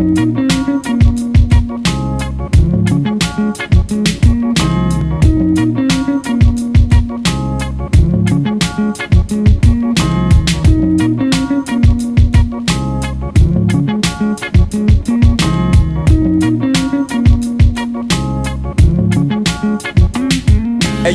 Thank you.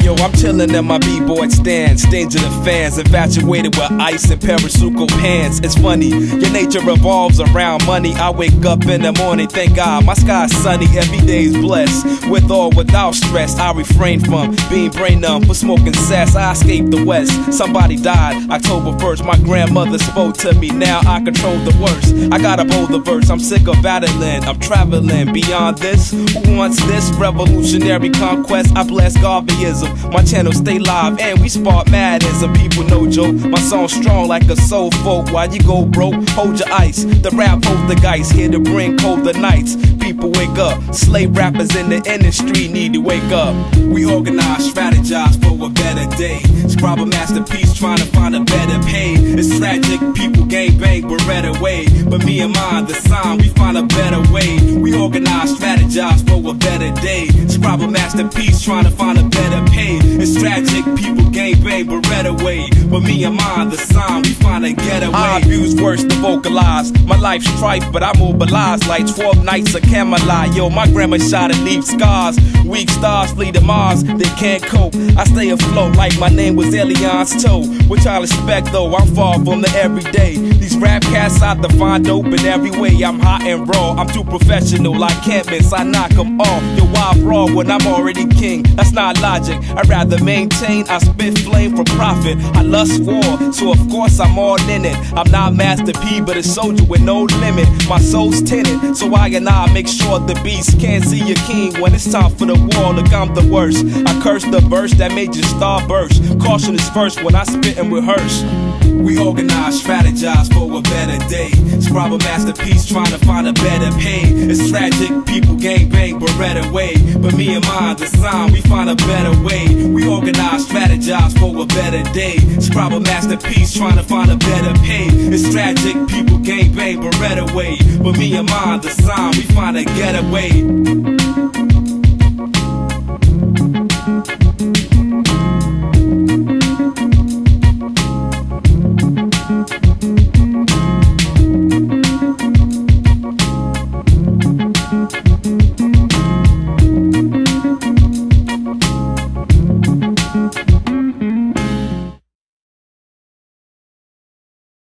Yo, I'm chillin' at my b-boy stand, staging the fans, infatuated with ice and parasuco pants. It's funny, your nature revolves around money. I wake up in the morning, thank God, my sky's sunny, every day's blessed. With or without stress, I refrain from being brain numb for smoking cess. I escaped the west, somebody died October 1st. My grandmother spoke to me, now I control the worst. I gotta bold the verse, I'm sick of battling, I'm traveling beyond this. Who wants this revolutionary conquest? I bless Garveyism. My channel stay live and we spark madness. And people know joke. My song strong like a soul folk. Why you go broke? Hold your ice. The rap hold the guys here to bring colder nights. People wake up. Slave rappers in the industry need to wake up. We organize, strategize for a better day. Scribe a masterpiece trying to find a better pay. It's tragic. People gang bang Beretta way. But me and mine, the sign, we find a better way. We organize, strategize for a better day. Scribe a masterpiece trying to find a better pay. It's tragic, people gang bang Beretta way. But me and mine, the sign, we find a getaway. I abuse words to vocalize. My life's strife, but I mobilize like 12 knights of Camelot. Yo, my grandma shot and leave scars. Weak stars flee to Mars, they can't cope. I stay afloat like my name was Alion's toe. Which I respect though, I'm far from the everyday. These rap cats I dope in every way. I'm hot and raw, I'm too professional like can't miss. I knock them off. Yo, why raw when I'm already king? That's not logic. I'd rather maintain, I spit flame for profit. I lust war, so of course I'm all in it. I'm not Master P, but a soldier with no limit. My soul's tinted, so I and I make sure the beast can't see your king when it's time for the war. Look, I'm the worst. I curse the verse that made your star burst. Caution is first when I spit and rehearse. We organize, strategize for a better day. Scribe a masterpiece trying to find a better pay. It's tragic, people gang bang Beretta way. But me and mine, the sign, we find a better way. We organize, strategize for a better day. Scribe a masterpiece trying to find a better pay. It's tragic, people gang bang Beretta way. But me and mine, the sign, we find a getaway.